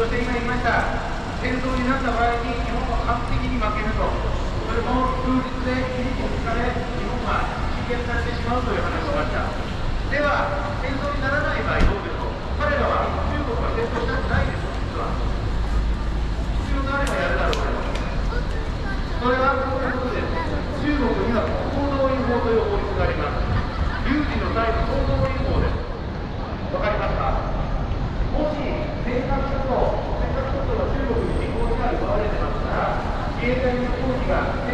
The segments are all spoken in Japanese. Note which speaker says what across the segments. Speaker 1: そして今言いました戦争になった場合に日本は完璧に負けるとそれも数日で日本をかれ日本が棄権されてしまうという話をしましたでは戦争にならない場合どうでしょう彼らは中国は戦争したくないでしょ実は必要があればやるだろうそれはそういうことです中国には行動員法という法律があります有事の際の行動員法ですわかりますかもしの中国にますから、が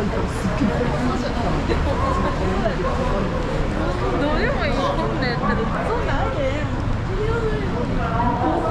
Speaker 1: どうでもいいもんねやったらそんなんあ